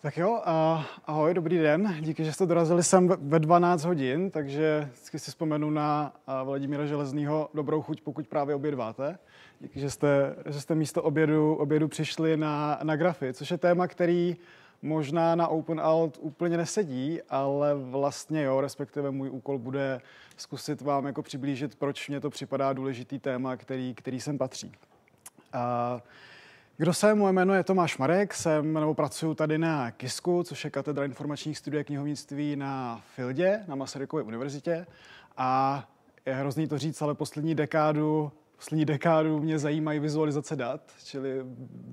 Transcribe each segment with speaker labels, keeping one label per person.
Speaker 1: Tak jo, ahoj, dobrý den. Díky, že jste dorazili sem ve 12 hodin, takže vždycky si vzpomenu na Vladimíra Železného dobrou chuť, pokud právě obědváte. Díky, že jste, že jste místo obědu, obědu přišli na, na grafy, což je téma, který možná na Open Alt úplně nesedí, ale vlastně jo, respektive můj úkol bude zkusit vám jako přiblížit, proč mě to připadá důležitý téma, který, který sem patří. Uh, kdo jsem? Moje jméno je Tomáš Marek, jsem nebo pracuji tady na KISKu, což je katedra informačních studií knihovnictví na Fildě, na Masarykově univerzitě. A je hrozný to říct, ale poslední dekádu poslední dekádu mě zajímají vizualizace dat, čili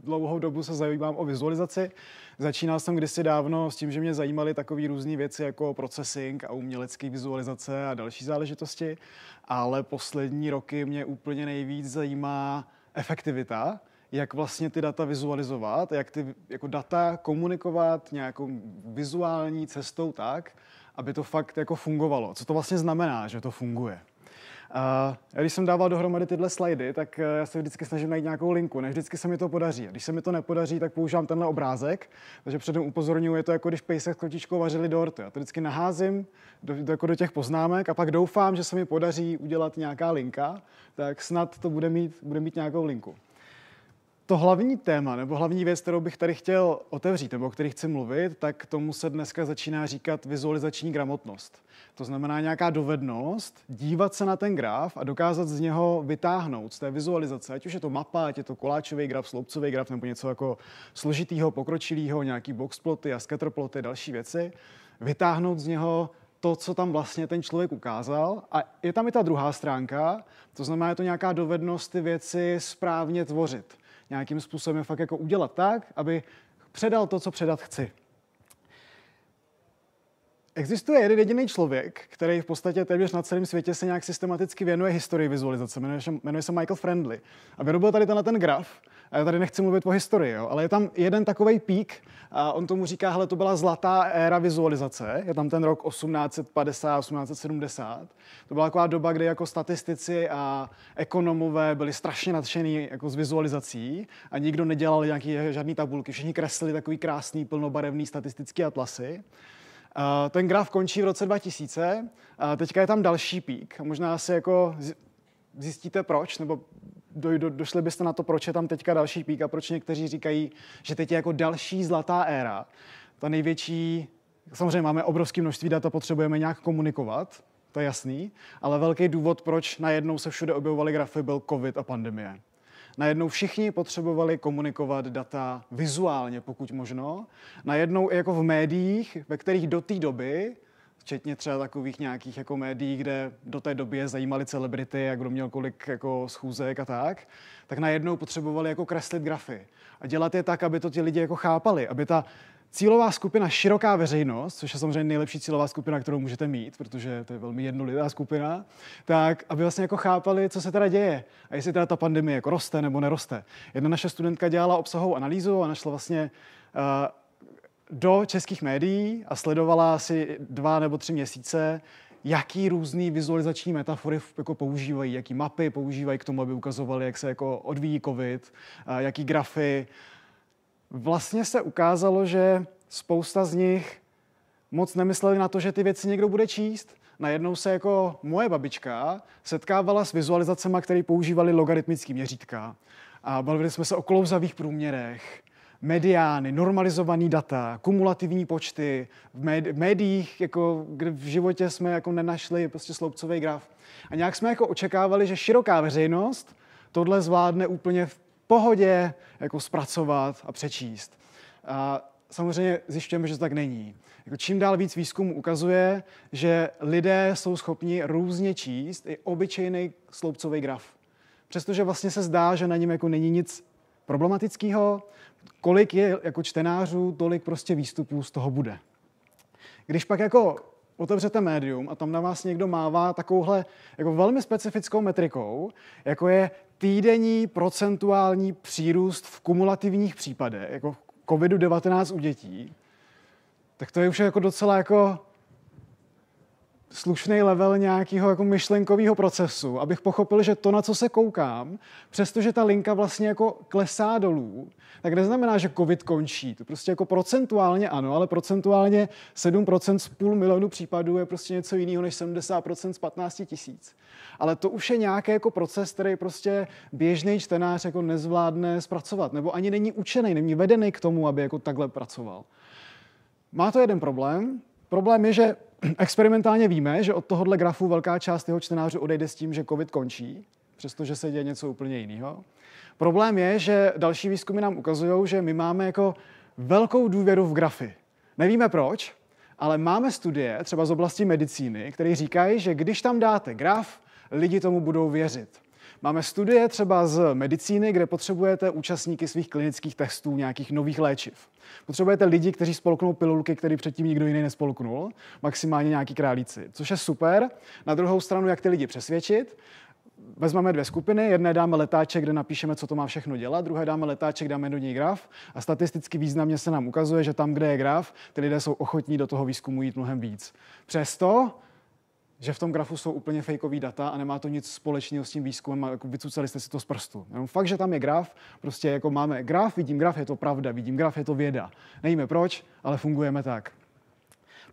Speaker 1: dlouhou dobu se zajímám o vizualizaci. Začínal jsem kdysi dávno s tím, že mě zajímaly takové různé věci jako processing a umělecké vizualizace a další záležitosti, ale poslední roky mě úplně nejvíc zajímá efektivita, jak vlastně ty data vizualizovat, jak ty jako data komunikovat nějakou vizuální cestou tak, aby to fakt jako fungovalo. Co to vlastně znamená, že to funguje? Uh, když jsem dával dohromady tyhle slajdy, tak uh, já se vždycky snažím najít nějakou linku. Ne vždycky se mi to podaří. A když se mi to nepodaří, tak používám tenhle obrázek. Takže předem upozorňuji, je to jako když pejsek s kotičkou vařili dorty. Já to vždycky naházím do, do, jako do těch poznámek a pak doufám, že se mi podaří udělat nějaká linka, tak snad to bude mít, bude mít nějakou linku to hlavní téma nebo hlavní věc, kterou bych tady chtěl otevřít nebo o který chci mluvit, tak tomu se dneska začíná říkat vizualizační gramotnost. To znamená nějaká dovednost dívat se na ten graf a dokázat z něho vytáhnout z té vizualizace, ať už je to mapa, ať je to koláčový graf, sloupcový graf nebo něco jako složitýho, pokročilého, nějaký boxploty a scatterploty, další věci, vytáhnout z něho to, co tam vlastně ten člověk ukázal. A je tam i ta druhá stránka, to znamená, je to nějaká dovednost ty věci správně tvořit nějakým způsobem fakt jako udělat tak, aby předal to, co předat chci. Existuje jeden jediný člověk, který v podstatě téměř na celém světě se nějak systematicky věnuje historii vizualizace. Jmenuje se, jmenuje se Michael Friendly. A vyrobil tady tenhle ten graf. A já tady nechci mluvit o historii, jo, ale je tam jeden takový pík a on tomu říká, hele, to byla zlatá éra vizualizace. Je tam ten rok 1850, 1870. To byla taková doba, kdy jako statistici a ekonomové byli strašně nadšení jako z vizualizací a nikdo nedělal nějaký žádný tabulky. Všichni kreslili takový krásný, plnobarevný statistický atlasy. Ten graf končí v roce 2000, a teďka je tam další pík. Možná si jako zjistíte proč, nebo do, do, došli byste na to, proč je tam teďka další pík a proč někteří říkají, že teď je jako další zlatá éra. Ta největší, samozřejmě máme obrovské množství data, potřebujeme nějak komunikovat, to je jasný, ale velký důvod, proč najednou se všude objevovaly grafy, byl covid a pandemie. Najednou všichni potřebovali komunikovat data vizuálně, pokud možno. Najednou i jako v médiích, ve kterých do té doby včetně třeba takových nějakých jako médií, kde do té doby je zajímaly celebrity a kdo měl kolik jako schůzek a tak, tak najednou potřebovali jako kreslit grafy a dělat je tak, aby to ti lidi jako chápali, aby ta cílová skupina, široká veřejnost, což je samozřejmě nejlepší cílová skupina, kterou můžete mít, protože to je velmi jednolitá skupina, tak aby vlastně jako chápali, co se teda děje a jestli teda ta pandemie jako roste nebo neroste. Jedna naše studentka dělala obsahovou analýzu a našla vlastně uh, do českých médií a sledovala asi dva nebo tři měsíce, jaký různý vizualizační metafory jako používají, jaký mapy používají k tomu, aby ukazovali, jak se jako odvíjí covid, jaký grafy. Vlastně se ukázalo, že spousta z nich moc nemysleli na to, že ty věci někdo bude číst. Najednou se jako moje babička setkávala s vizualizacemi, které používali logaritmický měřítka. A bavili jsme se o klouzavých průměrech, mediány, normalizovaný data, kumulativní počty, v médiích, jako, kde v životě jsme jako nenašli prostě sloupcový graf. A nějak jsme jako očekávali, že široká veřejnost tohle zvládne úplně v pohodě jako zpracovat a přečíst. A samozřejmě zjišťujeme, že to tak není. Jako čím dál víc výzkum ukazuje, že lidé jsou schopni různě číst i obyčejný sloupcový graf. Přestože vlastně se zdá, že na něm jako není nic problematického, kolik je jako čtenářů, tolik prostě výstupů z toho bude. Když pak jako otevřete médium a tam na vás někdo mává takovouhle jako velmi specifickou metrikou, jako je týdenní procentuální přírůst v kumulativních případech, jako COVID-19 u dětí, tak to je už jako docela jako slušný level nějakého jako myšlenkového procesu, abych pochopil, že to, na co se koukám, přestože ta linka vlastně jako klesá dolů, tak neznamená, že covid končí. To prostě jako procentuálně ano, ale procentuálně 7% z půl milionu případů je prostě něco jiného než 70% z 15 tisíc. Ale to už je nějaký jako proces, který prostě běžný čtenář jako nezvládne zpracovat, nebo ani není učený, není vedený k tomu, aby jako takhle pracoval. Má to jeden problém. Problém je, že experimentálně víme, že od tohohle grafu velká část jeho čtenářů odejde s tím, že COVID končí, přestože se děje něco úplně jiného. Problém je, že další výzkumy nám ukazují, že my máme jako velkou důvěru v grafy. Nevíme proč, ale máme studie, třeba z oblasti medicíny, které říkají, že když tam dáte graf, lidi tomu budou věřit. Máme studie třeba z medicíny, kde potřebujete účastníky svých klinických testů nějakých nových léčiv. Potřebujete lidi, kteří spolknou pilulky, který předtím nikdo jiný nespolknul, maximálně nějaký králíci, což je super. Na druhou stranu, jak ty lidi přesvědčit, vezmeme dvě skupiny, jedné dáme letáček, kde napíšeme, co to má všechno dělat, druhé dáme letáček, dáme do něj graf a statisticky významně se nám ukazuje, že tam, kde je graf, ty lidé jsou ochotní do toho výzkumu jít mnohem víc. Přesto že v tom grafu jsou úplně fejkový data a nemá to nic společného s tím výzkumem a jako vycucali jste si to z prstu. Jenom fakt, že tam je graf, prostě jako máme graf, vidím graf, je to pravda, vidím graf, je to věda. Nevíme proč, ale fungujeme tak.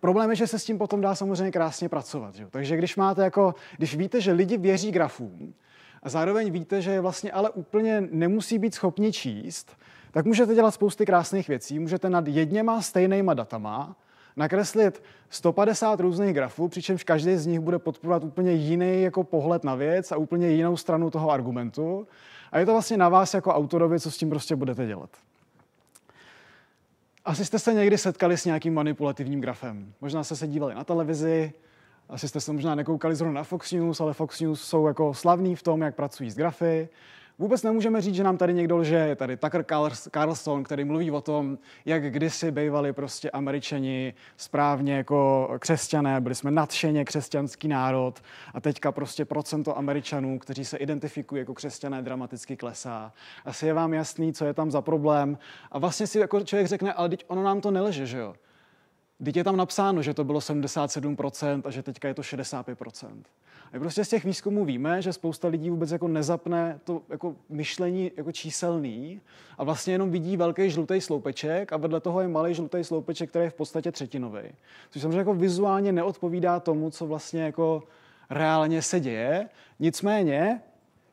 Speaker 1: Problém je, že se s tím potom dá samozřejmě krásně pracovat. Že? Takže když máte jako, když víte, že lidi věří grafům a zároveň víte, že je vlastně ale úplně nemusí být schopni číst, tak můžete dělat spousty krásných věcí. Můžete nad jedněma stejnýma datama nakreslit 150 různých grafů, přičemž každý z nich bude podporovat úplně jiný jako pohled na věc a úplně jinou stranu toho argumentu. A je to vlastně na vás jako autorovi, co s tím prostě budete dělat. Asi jste se někdy setkali s nějakým manipulativním grafem. Možná jste se dívali na televizi, asi jste se možná nekoukali zrovna na Fox News, ale Fox News jsou jako slavní v tom, jak pracují s grafy. Vůbec nemůžeme říct, že nám tady někdo lže. Je tady Tucker Carlson, který mluví o tom, jak kdysi bývali prostě američani správně jako křesťané, byli jsme nadšeně křesťanský národ a teďka prostě procento američanů, kteří se identifikují jako křesťané, dramaticky klesá. Asi je vám jasný, co je tam za problém. A vlastně si jako člověk řekne, ale teď ono nám to nelže, že jo? Teď je tam napsáno, že to bylo 77% a že teďka je to 65%. A prostě z těch výzkumů víme, že spousta lidí vůbec jako nezapne to jako myšlení jako číselný a vlastně jenom vidí velký žlutý sloupeček a vedle toho je malý žlutý sloupeček, který je v podstatě třetinový. Což samozřejmě jako vizuálně neodpovídá tomu, co vlastně jako reálně se děje. Nicméně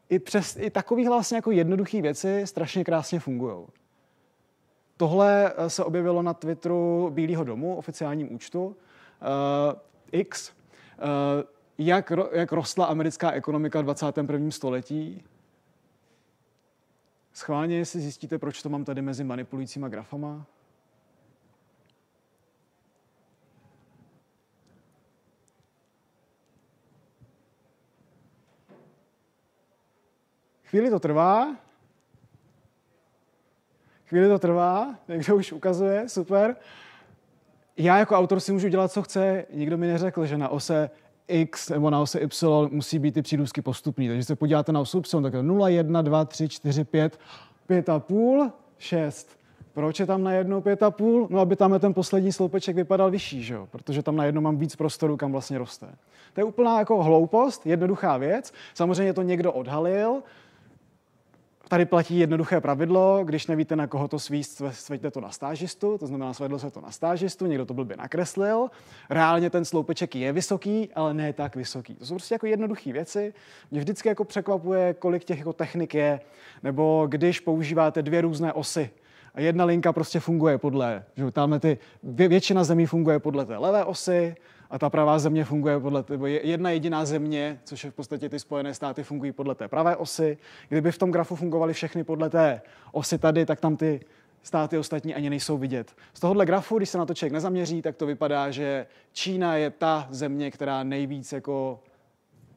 Speaker 1: i, přes, i takových vlastně jako jednoduché věci strašně krásně fungují. Tohle eh, se objevilo na Twitteru Bílého domu, oficiálním účtu, uh, X. Uh, jak, jak rostla americká ekonomika v 21. století. Schválně si zjistíte, proč to mám tady mezi manipulujícíma grafama. Chvíli to trvá. Chvíli to trvá, někdo už ukazuje, super. Já jako autor si můžu dělat, co chce. Nikdo mi neřekl, že na ose x nebo na ose y musí být ty přírůstky postupný. Takže se podíváte na osu y, tak 0, 1, 2, 3, 4, 5, 5,5, 6. Proč je tam na jednou 5,5? No, aby tam ten poslední sloupeček vypadal vyšší, že jo? protože tam na jedno mám víc prostoru, kam vlastně roste. To je úplná jako hloupost, jednoduchá věc. Samozřejmě to někdo odhalil, Tady platí jednoduché pravidlo, když nevíte, na koho to svíst, sveďte to na stážistu, to znamená, svedlo se to na stážistu, někdo to blbě nakreslil. Reálně ten sloupeček je vysoký, ale ne tak vysoký. To jsou prostě jako jednoduché věci. Mě vždycky jako překvapuje, kolik těch jako technik je, nebo když používáte dvě různé osy, a jedna linka prostě funguje podle, že tam ty, většina zemí funguje podle té levé osy, a ta pravá země funguje podle, nebo jedna jediná země, což je v podstatě ty Spojené státy, fungují podle té pravé osy. Kdyby v tom grafu fungovaly všechny podle té osy tady, tak tam ty státy ostatní ani nejsou vidět. Z tohohle grafu, když se na to člověk nezaměří, tak to vypadá, že Čína je ta země, která nejvíc jako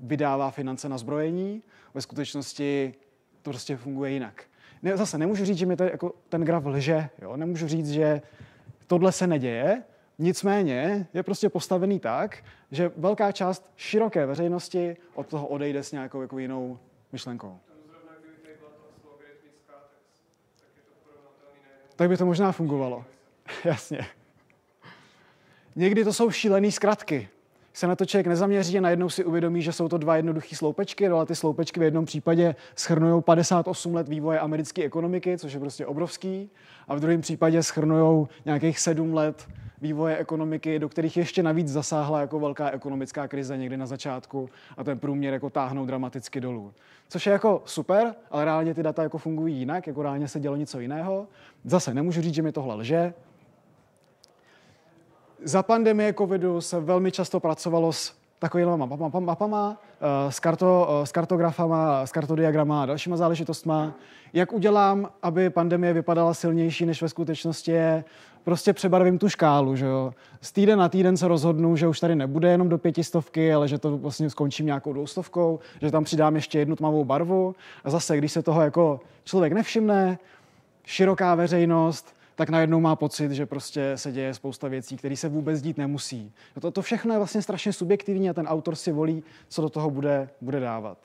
Speaker 1: vydává finance na zbrojení. Ve skutečnosti to prostě funguje jinak. Ne, zase nemůžu říct, že mi to jako ten graf lže. Jo? Nemůžu říct, že tohle se neděje, Nicméně je prostě postavený tak, že velká část široké veřejnosti od toho odejde s nějakou jako jinou myšlenkou. Tak by to možná fungovalo. Jasně. Někdy to jsou šílené zkratky. Se na to člověk nezaměří a najednou si uvědomí, že jsou to dva jednoduché sloupečky, ale ty sloupečky v jednom případě schrnují 58 let vývoje americké ekonomiky, což je prostě obrovský, a v druhém případě schrnují nějakých 7 let vývoje ekonomiky, do kterých ještě navíc zasáhla jako velká ekonomická krize někdy na začátku a ten průměr jako táhnou dramaticky dolů. Což je jako super, ale reálně ty data jako fungují jinak, jako reálně se dělo něco jiného. Zase nemůžu říct, že mi tohle lže, za pandemie covidu se velmi často pracovalo s takovými mapama, mapama eh, s, karto, eh, s kartografama, s kartodiagrama a dalšíma záležitostma. Jak udělám, aby pandemie vypadala silnější, než ve skutečnosti je, prostě přebarvím tu škálu. Že jo? Z týden na týden se rozhodnu, že už tady nebude jenom do pětistovky, ale že to vlastně skončím nějakou dvoustovkou, že tam přidám ještě jednu tmavou barvu. A zase, když se toho jako člověk nevšimne, široká veřejnost, tak najednou má pocit, že prostě se děje spousta věcí, které se vůbec dít nemusí. To, to všechno je vlastně strašně subjektivní a ten autor si volí, co do toho bude, bude dávat.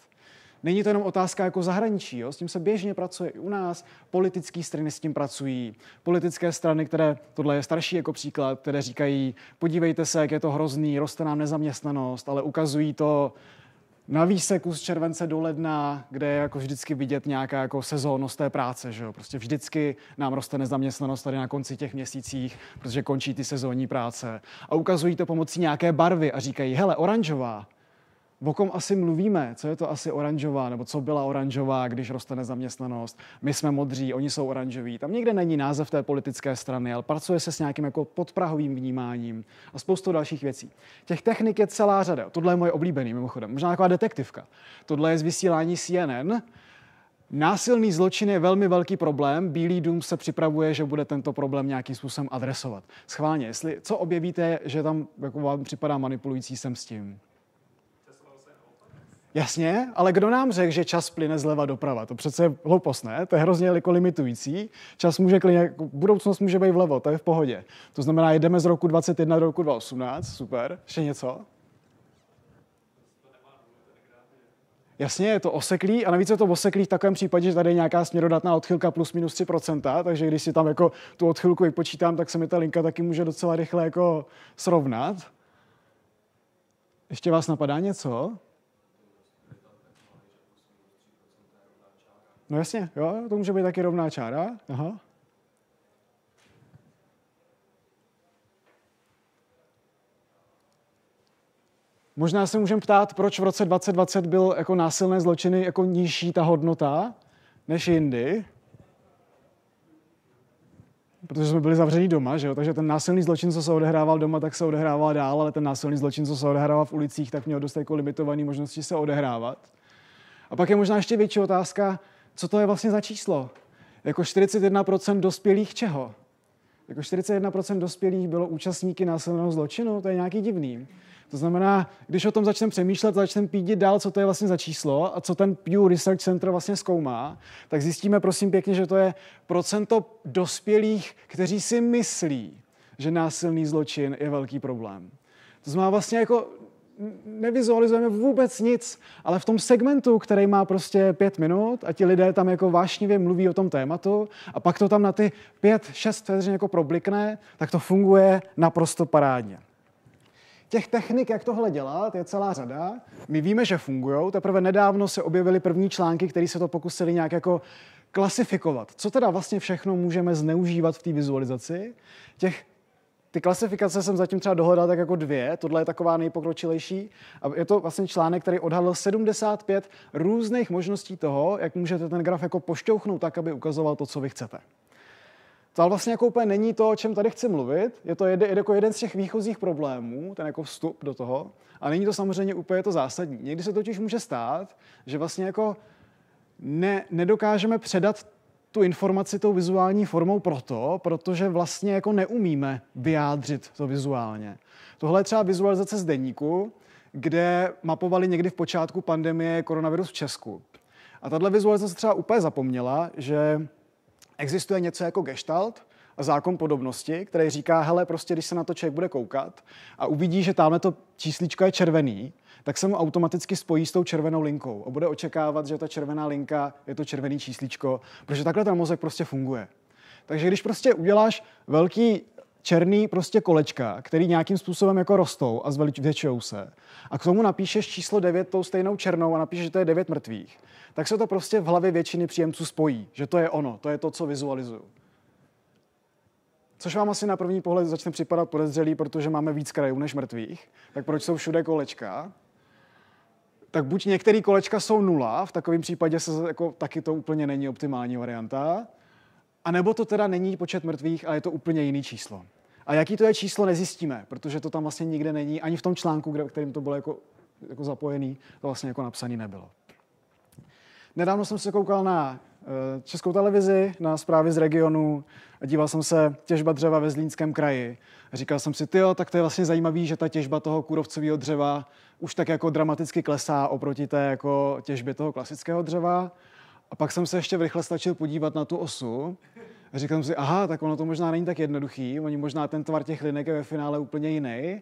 Speaker 1: Není to jenom otázka jako zahraničí, jo? s tím se běžně pracuje i u nás, politické strany s tím pracují, politické strany, které, tohle je starší jako příklad, které říkají, podívejte se, jak je to hrozný, roste nám nezaměstnanost, ale ukazují to na výseku z července do ledna, kde je jako vždycky vidět nějaká jako sezónnost té práce. Že jo? Prostě vždycky nám roste nezaměstnanost tady na konci těch měsících, protože končí ty sezónní práce. A ukazují to pomocí nějaké barvy a říkají, hele, oranžová, O kom asi mluvíme? Co je to asi oranžová? Nebo co byla oranžová, když roste nezaměstnanost? My jsme modří, oni jsou oranžoví. Tam nikde není název té politické strany, ale pracuje se s nějakým jako podprahovým vnímáním a spoustou dalších věcí. Těch technik je celá řada. Tohle je moje oblíbený mimochodem. Možná taková detektivka. Tohle je z vysílání CNN. Násilný zločin je velmi velký problém. Bílý dům se připravuje, že bude tento problém nějakým způsobem adresovat. Schválně, jestli co objevíte, že tam jako vám připadá manipulující jsem s tím. Jasně, ale kdo nám řekl, že čas plyne zleva doprava? To přece je hloupost, ne? To je hrozně jako limitující. Čas může klidně, budoucnost může být vlevo, to je v pohodě. To znamená, jdeme z roku 21 do roku 2018, super. Ještě něco? Jasně, je to oseklý a navíc je to oseklý v takovém případě, že tady je nějaká směrodatná odchylka plus minus 3%, takže když si tam jako tu odchylku vypočítám, tak se mi ta linka taky může docela rychle jako srovnat. Ještě vás napadá něco? No jasně, jo, to může být taky rovná čára. Aha. Možná se můžeme ptát, proč v roce 2020 byl jako násilné zločiny jako nižší ta hodnota než jindy. Protože jsme byli zavření doma, že jo? takže ten násilný zločin, co se odehrával doma, tak se odehrával dál, ale ten násilný zločin, co se odehrával v ulicích, tak měl dost jako limitovaný možnosti se odehrávat. A pak je možná ještě větší otázka, co to je vlastně za číslo? Jako 41% dospělých čeho? Jako 41% dospělých bylo účastníky násilného zločinu? To je nějaký divný. To znamená, když o tom začneme přemýšlet, začneme pídit dál, co to je vlastně za číslo a co ten Pew Research Center vlastně zkoumá, tak zjistíme prosím pěkně, že to je procento dospělých, kteří si myslí, že násilný zločin je velký problém. To znamená vlastně jako nevizualizujeme vůbec nic, ale v tom segmentu, který má prostě pět minut a ti lidé tam jako vášnivě mluví o tom tématu a pak to tam na ty pět, šest vteřin jako problikne, tak to funguje naprosto parádně. Těch technik, jak tohle dělat, je celá řada. My víme, že fungují. Teprve nedávno se objevily první články, které se to pokusili nějak jako klasifikovat. Co teda vlastně všechno můžeme zneužívat v té vizualizaci? Těch ty klasifikace jsem zatím třeba dohledal tak jako dvě, tohle je taková nejpokročilejší. A je to vlastně článek, který odhalil 75 různých možností toho, jak můžete ten graf jako pošťouchnout tak, aby ukazoval to, co vy chcete. To ale vlastně jako úplně není to, o čem tady chci mluvit. Je to jed, jako jeden z těch výchozích problémů, ten jako vstup do toho. A není to samozřejmě úplně to zásadní. Někdy se totiž může stát, že vlastně jako ne, nedokážeme předat tu informaci tou vizuální formou proto, protože vlastně jako neumíme vyjádřit to vizuálně. Tohle je třeba vizualizace z deníku, kde mapovali někdy v počátku pandemie koronavirus v Česku. A tahle vizualizace třeba úplně zapomněla, že existuje něco jako gestalt, zákon podobnosti, který říká, hele, prostě když se na to člověk bude koukat a uvidí, že tamhle to čísličko je červený, tak se mu automaticky spojí s tou červenou linkou a bude očekávat, že ta červená linka je to červený čísličko, protože takhle ten mozek prostě funguje. Takže když prostě uděláš velký černý prostě kolečka, který nějakým způsobem jako rostou a zvětšují se, a k tomu napíšeš číslo 9 tou stejnou černou a napíšeš, že to je 9 mrtvých, tak se to prostě v hlavě většiny příjemců spojí, že to je ono, to je to, co vizualizuju. Což vám asi na první pohled začne připadat podezřelý, protože máme víc krajů než mrtvých. Tak proč jsou všude kolečka? Tak buď některé kolečka jsou nula, v takovém případě se jako, taky to úplně není optimální varianta, a nebo to teda není počet mrtvých, ale je to úplně jiný číslo. A jaký to je číslo, nezjistíme, protože to tam vlastně nikde není, ani v tom článku, kterým to bylo jako, jako zapojený, to vlastně jako napsaný nebylo. Nedávno jsem se koukal na českou televizi, na zprávy z regionu a díval jsem se těžba dřeva ve Zlínském kraji. A říkal jsem si, jo, tak to je vlastně zajímavý, že ta těžba toho kůrovcového dřeva už tak jako dramaticky klesá oproti té jako těžbě toho klasického dřeva. A pak jsem se ještě rychle stačil podívat na tu osu. A říkal jsem si, aha, tak ono to možná není tak jednoduchý, oni možná ten tvar těch linek je ve finále úplně jiný.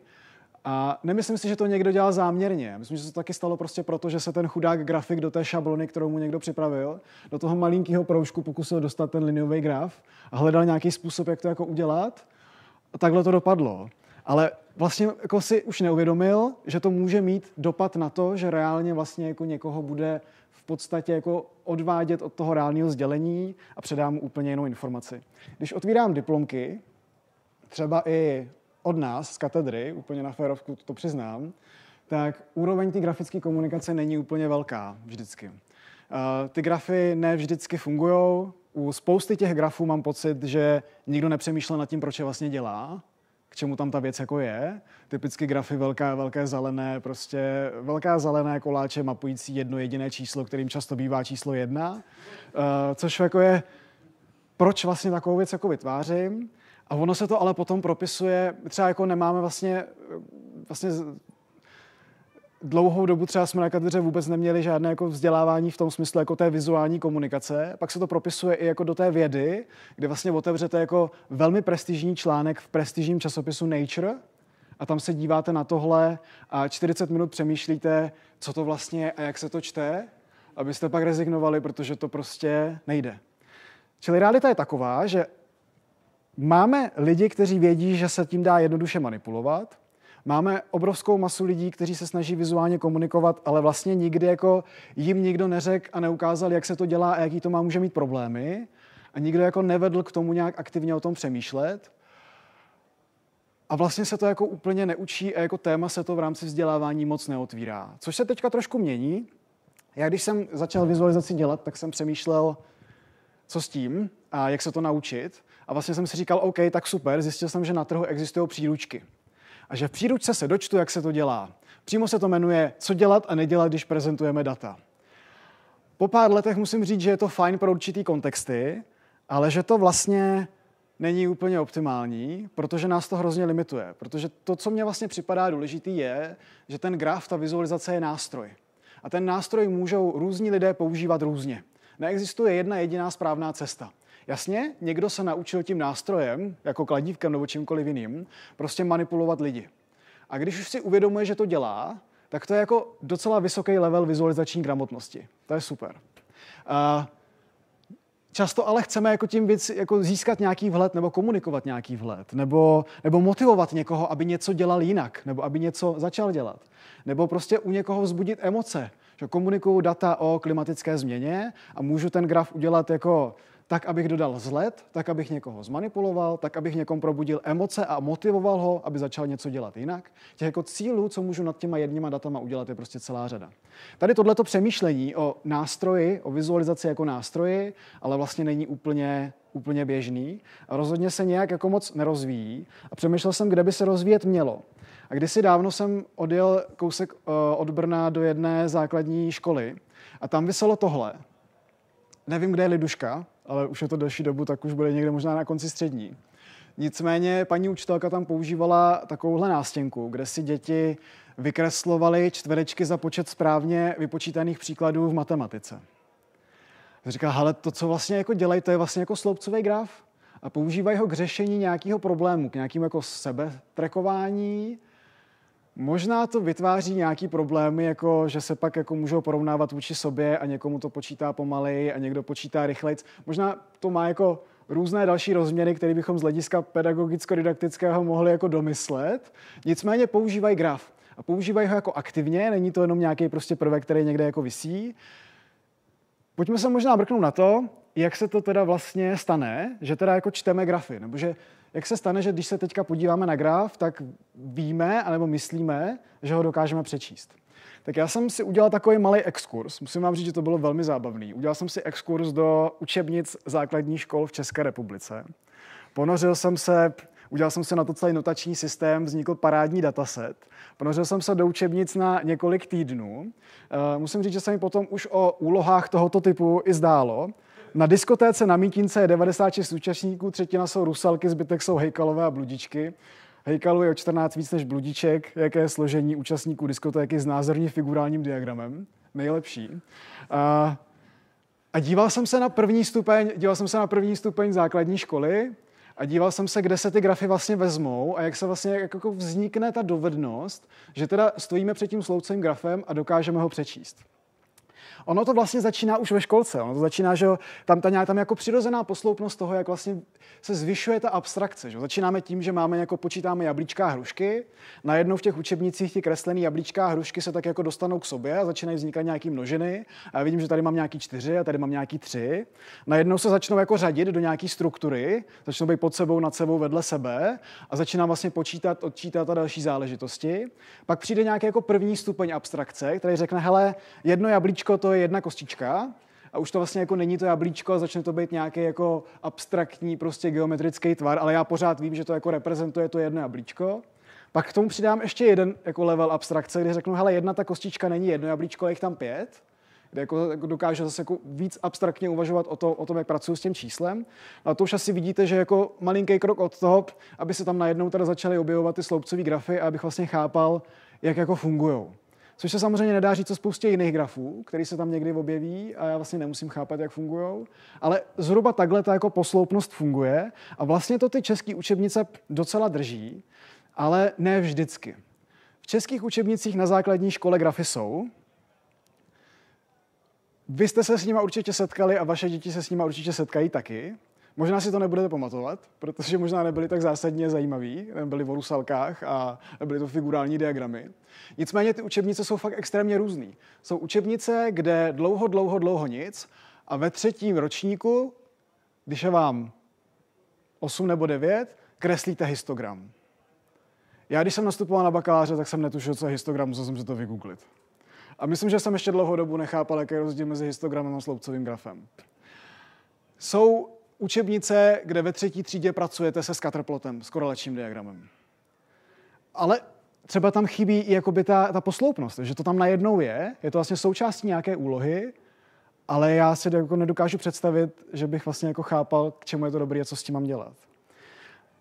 Speaker 1: A nemyslím si, že to někdo dělal záměrně. Myslím, že se to taky stalo prostě proto, že se ten chudák grafik do té šablony, kterou mu někdo připravil, do toho malinkého proužku pokusil dostat ten liniový graf a hledal nějaký způsob, jak to jako udělat. A takhle to dopadlo. Ale vlastně jako si už neuvědomil, že to může mít dopad na to, že reálně vlastně jako někoho bude v podstatě jako odvádět od toho reálného sdělení a předám mu úplně jinou informaci. Když otvírám diplomky, třeba i od nás z katedry, úplně na férovku to přiznám, tak úroveň té grafické komunikace není úplně velká vždycky. Uh, ty grafy ne vždycky fungují. U spousty těch grafů mám pocit, že nikdo nepřemýšlel nad tím, proč je vlastně dělá, k čemu tam ta věc jako je. Typicky grafy velká, velké zelené, prostě velká zelené koláče mapující jedno jediné číslo, kterým často bývá číslo jedna, uh, což jako je, proč vlastně takovou věc jako vytvářím. A ono se to ale potom propisuje, třeba jako nemáme vlastně, vlastně dlouhou dobu třeba jsme na katedře vůbec neměli žádné jako vzdělávání v tom smyslu jako té vizuální komunikace. Pak se to propisuje i jako do té vědy, kde vlastně otevřete jako velmi prestižní článek v prestižním časopisu Nature a tam se díváte na tohle a 40 minut přemýšlíte, co to vlastně je a jak se to čte, abyste pak rezignovali, protože to prostě nejde. Čili realita je taková, že Máme lidi, kteří vědí, že se tím dá jednoduše manipulovat. Máme obrovskou masu lidí, kteří se snaží vizuálně komunikovat, ale vlastně nikdy jako jim nikdo neřekl a neukázal, jak se to dělá a jaký to má může mít problémy. A nikdo jako nevedl k tomu nějak aktivně o tom přemýšlet. A vlastně se to jako úplně neučí a jako téma se to v rámci vzdělávání moc neotvírá. Což se teďka trošku mění. Já když jsem začal vizualizaci dělat, tak jsem přemýšlel, co s tím a jak se to naučit. A vlastně jsem si říkal, OK, tak super, zjistil jsem, že na trhu existují příručky. A že v příručce se dočtu, jak se to dělá. Přímo se to jmenuje Co dělat a nedělat, když prezentujeme data. Po pár letech musím říct, že je to fajn pro určitý kontexty, ale že to vlastně není úplně optimální, protože nás to hrozně limituje. Protože to, co mě vlastně připadá důležitý, je, že ten graf, ta vizualizace je nástroj. A ten nástroj můžou různí lidé používat různě. Neexistuje jedna jediná správná cesta. Jasně, někdo se naučil tím nástrojem, jako kladívkem nebo čímkoliv jiným, prostě manipulovat lidi. A když už si uvědomuje, že to dělá, tak to je jako docela vysoký level vizualizační gramotnosti. To je super. Uh, Často ale chceme jako tím věc, jako získat nějaký vhled nebo komunikovat nějaký vhled, nebo, nebo motivovat někoho, aby něco dělal jinak, nebo aby něco začal dělat. Nebo prostě u někoho vzbudit emoce. Že komunikuju data o klimatické změně a můžu ten graf udělat jako tak, abych dodal vzhled, tak, abych někoho zmanipuloval, tak, abych někom probudil emoce a motivoval ho, aby začal něco dělat jinak. Těch jako cílů, co můžu nad těma jedníma datama udělat, je prostě celá řada. Tady tohleto přemýšlení o nástroji, o vizualizaci jako nástroji, ale vlastně není úplně, úplně běžný a rozhodně se nějak jako moc nerozvíjí. A přemýšlel jsem, kde by se rozvíjet mělo. A kdysi dávno jsem odjel kousek uh, od Brna do jedné základní školy a tam vyselo tohle. Nevím, kde je Liduška, ale už je to delší dobu, tak už bude někde možná na konci střední. Nicméně paní učitelka tam používala takovouhle nástěnku, kde si děti vykreslovaly čtverečky za počet správně vypočítaných příkladů v matematice. Říká, hele, to, co vlastně jako dělají, to je vlastně jako sloupcový graf a používají ho k řešení nějakého problému, k nějakému jako sebetrekování, Možná to vytváří nějaký problémy, jako že se pak jako můžou porovnávat vůči sobě a někomu to počítá pomaleji a někdo počítá rychleji. Možná to má jako různé další rozměry, které bychom z hlediska pedagogicko-didaktického mohli jako domyslet. Nicméně používají graf. A používají ho jako aktivně, není to jenom nějaký prostě prvek, který někde jako visí. Pojďme se možná brknout na to, jak se to teda vlastně stane, že teda jako čteme grafy, nebo že jak se stane, že když se teďka podíváme na graf, tak víme, anebo myslíme, že ho dokážeme přečíst. Tak já jsem si udělal takový malý exkurs. Musím vám říct, že to bylo velmi zábavný. Udělal jsem si exkurs do učebnic základních škol v České republice. Ponořil jsem se, udělal jsem si na to celý notační systém, vznikl parádní dataset. Ponořil jsem se do učebnic na několik týdnů. Eh, musím říct, že se mi potom už o úlohách tohoto typu i zdálo. Na diskotéce na Mítince je 96 účastníků, třetina jsou rusalky, zbytek jsou hejkalové a bludičky. Hejkalu je o 14 víc než bludiček, jaké je složení účastníků diskotéky s názorně figurálním diagramem. Nejlepší. A, a díval jsem se na první stupeň, díval jsem se na první stupeň základní školy a díval jsem se, kde se ty grafy vlastně vezmou a jak se vlastně jak jako vznikne ta dovednost, že teda stojíme před tím sloucím grafem a dokážeme ho přečíst. Ono to vlastně začíná už ve školce. Ono to začíná, že tam ta nějaká tam jako přirozená posloupnost toho, jak vlastně se zvyšuje ta abstrakce. Že? Začínáme tím, že máme jako počítáme jablíčká hrušky. Najednou v těch učebnicích ty kreslené jablíčká hrušky se tak jako dostanou k sobě a začínají vznikat nějaký množiny. A já vidím, že tady mám nějaký čtyři a tady mám nějaký tři. Najednou se začnou jako řadit do nějaké struktury, začnou být pod sebou, nad sebou, vedle sebe a začínám vlastně počítat, odčítat a další záležitosti. Pak přijde nějaký jako první stupeň abstrakce, který řekne, hele, jedno jablíčko to je jedna kostička a už to vlastně jako není to jablíčko a začne to být nějaký jako abstraktní prostě geometrický tvar, ale já pořád vím, že to jako reprezentuje to jedno jablíčko. Pak k tomu přidám ještě jeden jako level abstrakce, kdy řeknu, hele, jedna ta kostička není jedno jablíčko, ale jich tam pět kde jako, jako dokáže zase jako víc abstraktně uvažovat o, to, o tom, jak pracuji s tím číslem. A to už asi vidíte, že jako malinký krok od toho, aby se tam najednou teda začaly objevovat ty sloupcové grafy a abych vlastně chápal, jak jako fungují. Což se samozřejmě nedá říct o spoustě jiných grafů, který se tam někdy objeví a já vlastně nemusím chápat, jak fungují. Ale zhruba takhle ta jako posloupnost funguje a vlastně to ty české učebnice docela drží, ale ne vždycky. V českých učebnicích na základní škole grafy jsou. Vy jste se s nimi určitě setkali a vaše děti se s nimi určitě setkají taky. Možná si to nebudete pamatovat, protože možná nebyly tak zásadně zajímavý, nebyly v rusalkách a byly to figurální diagramy. Nicméně ty učebnice jsou fakt extrémně různý. Jsou učebnice, kde dlouho, dlouho, dlouho nic a ve třetím ročníku, když je vám 8 nebo 9, kreslíte histogram. Já, když jsem nastupoval na bakaláře, tak jsem netušil, co je histogram, musel jsem si to vygooglit. A myslím, že jsem ještě dlouhou dobu nechápal, jaký je rozdíl mezi histogramem a sloupcovým grafem. Jsou učebnice, kde ve třetí třídě pracujete se scatterplotem, s korelačním diagramem. Ale třeba tam chybí i jakoby ta, ta posloupnost, že to tam najednou je, je to vlastně součástí nějaké úlohy, ale já si jako nedokážu představit, že bych vlastně jako chápal, k čemu je to dobré a co s tím mám dělat.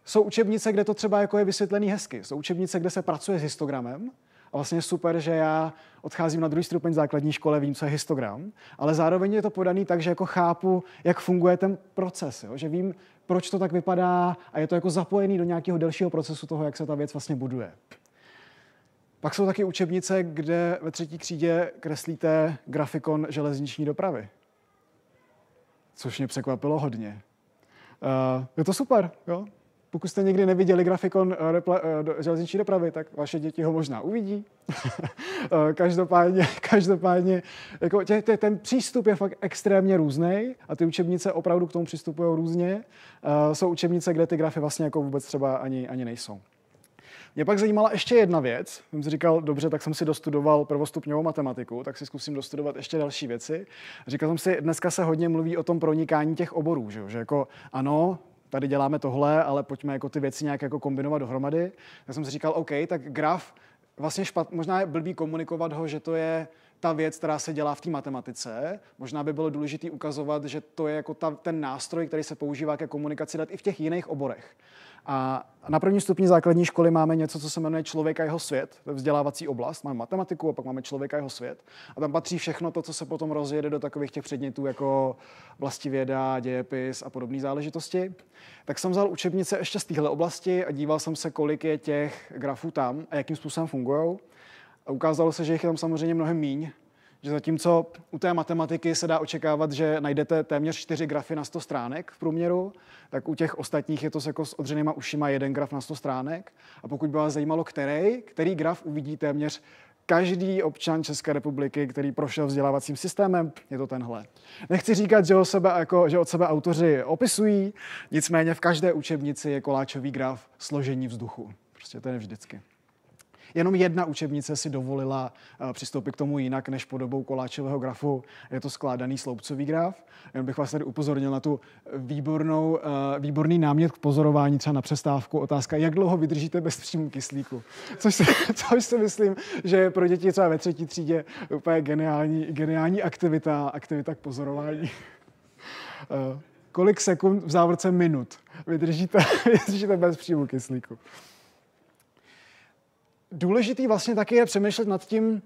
Speaker 1: Jsou učebnice, kde to třeba jako je vysvětlený hezky. Jsou učebnice, kde se pracuje s histogramem, a vlastně super, že já odcházím na druhý stupeň základní škole, vím, co je histogram, ale zároveň je to podaný tak, že jako chápu, jak funguje ten proces, jo? že vím, proč to tak vypadá a je to jako zapojený do nějakého delšího procesu toho, jak se ta věc vlastně buduje. Pak jsou taky učebnice, kde ve třetí třídě kreslíte grafikon železniční dopravy. Což mě překvapilo hodně. Uh, je to super, jo? Pokud jste někdy neviděli grafikon repla, uh, železniční dopravy, tak vaše děti ho možná uvidí. každopádně, každopádně jako tě, tě, ten přístup je fakt extrémně různý a ty učebnice opravdu k tomu přistupují různě. Uh, jsou učebnice, kde ty grafy vlastně jako vůbec třeba ani, ani nejsou. Mě pak zajímala ještě jedna věc. Jsem si říkal, dobře, tak jsem si dostudoval prvostupňovou matematiku, tak si zkusím dostudovat ještě další věci. Říkal jsem si, dneska se hodně mluví o tom pronikání těch oborů, že, že jako ano, tady děláme tohle, ale pojďme jako ty věci nějak jako kombinovat dohromady. Tak jsem si říkal, OK, tak graf, vlastně špat, možná je blbý komunikovat ho, že to je ta věc, která se dělá v té matematice. Možná by bylo důležité ukazovat, že to je jako ta, ten nástroj, který se používá ke komunikaci dát i v těch jiných oborech. A na první stupni základní školy máme něco, co se jmenuje člověk a jeho svět, to je vzdělávací oblast. Máme matematiku a pak máme člověka a jeho svět. A tam patří všechno to, co se potom rozjede do takových těch předmětů jako vlastivěda, dějepis a podobné záležitosti. Tak jsem vzal učebnice ještě z téhle oblasti a díval jsem se, kolik je těch grafů tam a jakým způsobem fungují. A ukázalo se, že jich je tam samozřejmě mnohem míň, že zatímco u té matematiky se dá očekávat, že najdete téměř čtyři grafy na 100 stránek v průměru, tak u těch ostatních je to jako s odřenýma ušima jeden graf na 100 stránek. A pokud by vás zajímalo, který, který graf uvidí téměř každý občan České republiky, který prošel vzdělávacím systémem, je to tenhle. Nechci říkat, že, o sebe, jako, že od sebe autoři opisují, nicméně v každé učebnici je koláčový graf složení vzduchu. Prostě to je vždycky. Jenom jedna učebnice si dovolila eh, přistoupit k tomu jinak než podobou koláčového grafu. Je to skládaný sloupcový graf. Jen bych vás tady upozornil na tu výbornou, eh, výborný námět k pozorování třeba na přestávku. Otázka, jak dlouho vydržíte bez příjmu kyslíku. Což si, což si myslím, že je pro děti třeba ve třetí třídě úplně geniální, geniální aktivita, aktivita k pozorování. Eh, kolik sekund v závorce minut vydržíte, vydržíte bez příjmu kyslíku? Důležitý vlastně taky je přemýšlet nad tím,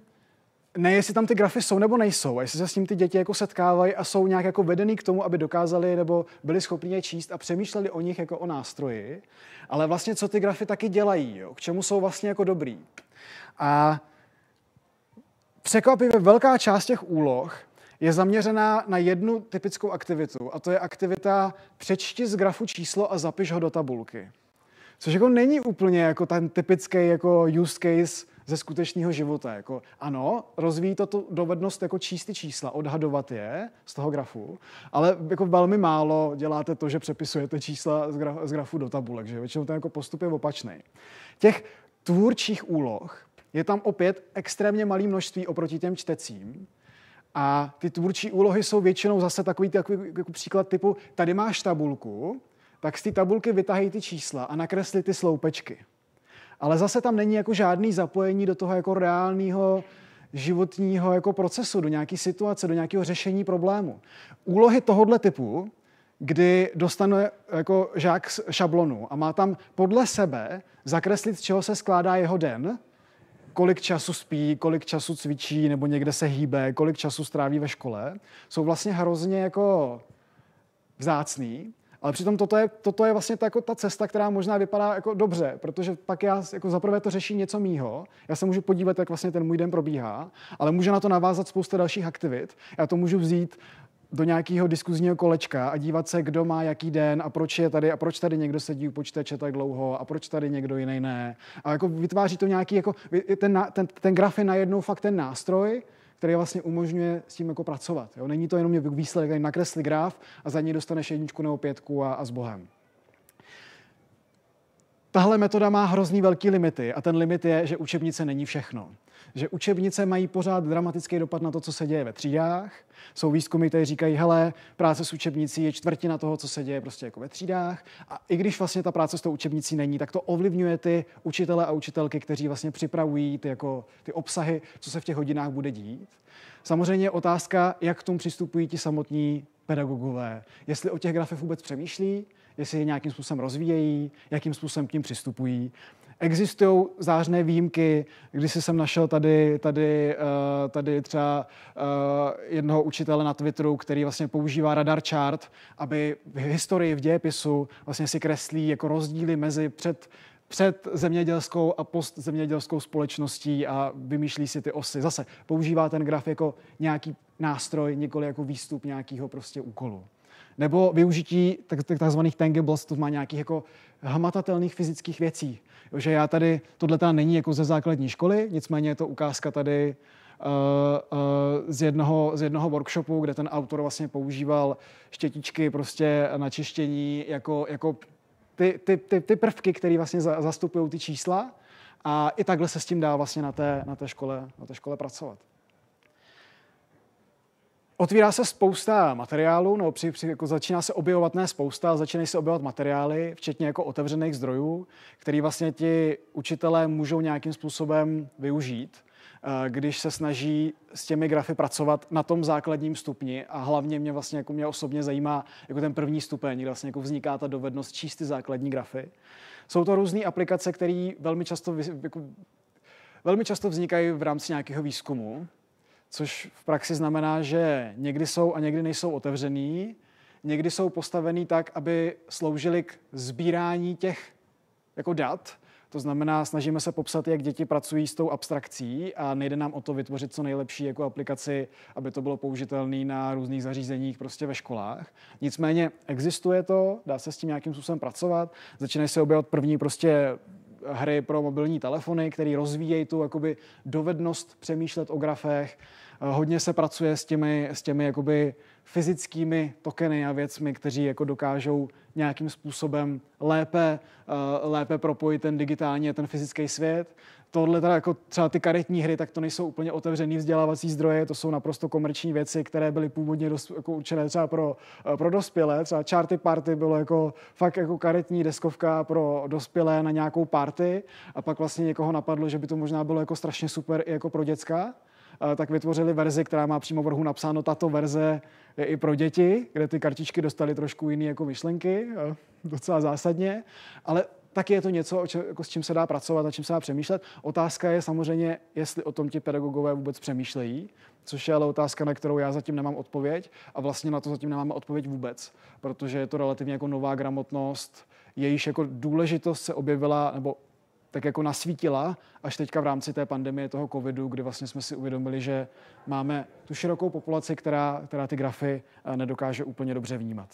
Speaker 1: ne jestli tam ty grafy jsou nebo nejsou, a jestli se s tím ty děti jako setkávají a jsou nějak jako vedený k tomu, aby dokázali nebo byli schopni je číst a přemýšleli o nich jako o nástroji, ale vlastně co ty grafy taky dělají, jo? k čemu jsou vlastně jako dobrý. A překvapivě velká část těch úloh je zaměřená na jednu typickou aktivitu a to je aktivita přečti z grafu číslo a zapiš ho do tabulky. Což jako není úplně jako ten typický jako use case ze skutečného života. Jako, ano, rozvíjí to tu dovednost jako číst ty čísla, odhadovat je z toho grafu, ale jako velmi málo děláte to, že přepisujete čísla z, graf, z grafu do tabulek, že většinou ten jako postup je opačný. Těch tvůrčích úloh je tam opět extrémně malé množství oproti těm čtecím, a ty tvůrčí úlohy jsou většinou zase takový, takový jako příklad typu, tady máš tabulku, tak z té tabulky vytahají ty čísla a nakresli ty sloupečky. Ale zase tam není jako žádný zapojení do toho jako reálného životního jako procesu, do nějaké situace, do nějakého řešení problému. Úlohy tohohle typu, kdy dostane jako žák šablonu a má tam podle sebe zakreslit, z čeho se skládá jeho den, kolik času spí, kolik času cvičí nebo někde se hýbe, kolik času stráví ve škole, jsou vlastně hrozně jako vzácný ale přitom toto je, toto je vlastně ta, jako ta cesta, která možná vypadá jako dobře, protože pak já jako zaprvé to řeší něco mýho, já se můžu podívat, jak vlastně ten můj den probíhá, ale může na to navázat spousta dalších aktivit. Já to můžu vzít do nějakého diskuzního kolečka a dívat se, kdo má jaký den a proč je tady a proč tady někdo sedí u počítače tak dlouho a proč tady někdo jiný ne. A jako vytváří to nějaký, jako, ten, ten, ten graf je najednou fakt ten nástroj, který vlastně umožňuje s tím jako pracovat. Jo? Není to jenom výsledek, tady nakresli graf a za něj dostaneš jedničku nebo pětku a, a s Bohem. Tahle metoda má hrozný velký limity a ten limit je, že učebnice není všechno že učebnice mají pořád dramatický dopad na to, co se děje ve třídách. Jsou výzkumy, které říkají, hele, práce s učebnicí je čtvrtina toho, co se děje prostě jako ve třídách. A i když vlastně ta práce s tou učebnicí není, tak to ovlivňuje ty učitele a učitelky, kteří vlastně připravují ty, jako, ty obsahy, co se v těch hodinách bude dít. Samozřejmě otázka, jak k tomu přistupují ti samotní pedagogové. Jestli o těch grafech vůbec přemýšlí, jestli je nějakým způsobem rozvíjejí, jakým způsobem k tím přistupují. Existují zářné výjimky, když jsem našel tady, tady, eh, tady třeba eh, jednoho učitele na Twitteru, který vlastně používá radar chart, aby v historii, v dějepisu vlastně si kreslí jako rozdíly mezi před před zemědělskou a postzemědělskou společností a vymýšlí si ty osy. Zase používá ten graf jako nějaký nástroj, nikoli jako výstup nějakého prostě úkolu. Nebo využití takzvaných tangibles, to má nějakých jako hmatatelných fyzických věcí. Jo, že já tady, tohle teda není jako ze základní školy, nicméně je to ukázka tady uh, uh, z, jednoho, z jednoho workshopu, kde ten autor vlastně používal štětičky prostě na čištění jako, jako ty, ty, ty, ty prvky, které vlastně za, zastupují ty čísla a i takhle se s tím dá vlastně na té, na té, škole, na té škole pracovat. Otvírá se spousta materiálů, no, při, při, jako začíná se objevovat ne spousta, začínají se objevovat materiály, včetně jako otevřených zdrojů, který vlastně ti učitelé můžou nějakým způsobem využít, eh, když se snaží s těmi grafy pracovat na tom základním stupni a hlavně mě vlastně jako mě osobně zajímá jako ten první stupeň, kde vlastně jako vzniká ta dovednost číst ty základní grafy. Jsou to různé aplikace, které velmi často, jako, velmi často vznikají v rámci nějakého výzkumu, což v praxi znamená, že někdy jsou a někdy nejsou otevřený, někdy jsou postavený tak, aby sloužili k sbírání těch jako dat. To znamená, snažíme se popsat, jak děti pracují s tou abstrakcí a nejde nám o to vytvořit co nejlepší jako aplikaci, aby to bylo použitelné na různých zařízeních prostě ve školách. Nicméně existuje to, dá se s tím nějakým způsobem pracovat. Začínají se objevovat první prostě hry pro mobilní telefony, které rozvíjejí tu jakoby dovednost přemýšlet o grafech. Hodně se pracuje s těmi, s těmi jakoby fyzickými tokeny a věcmi, kteří jako dokážou nějakým způsobem lépe, uh, lépe propojit ten digitální a ten fyzický svět. Tohle teda jako třeba ty karetní hry, tak to nejsou úplně otevřený vzdělávací zdroje, to jsou naprosto komerční věci, které byly původně dost, jako určené třeba pro, uh, pro dospělé. Třeba Charty Party bylo jako fakt jako karetní deskovka pro dospělé na nějakou party a pak vlastně někoho napadlo, že by to možná bylo jako strašně super i jako pro děcka tak vytvořili verzi, která má přímo v rohu napsáno, tato verze je i pro děti, kde ty kartičky dostaly trošku jiné jako myšlenky, docela zásadně, ale taky je to něco, jako s čím se dá pracovat a čím se dá přemýšlet. Otázka je samozřejmě, jestli o tom ti pedagogové vůbec přemýšlejí, což je ale otázka, na kterou já zatím nemám odpověď a vlastně na to zatím nemáme odpověď vůbec, protože je to relativně jako nová gramotnost, jejíž jako důležitost se objevila, nebo tak jako nasvítila až teďka v rámci té pandemie toho covidu, kdy vlastně jsme si uvědomili, že máme tu širokou populaci, která, která ty grafy eh, nedokáže úplně dobře vnímat.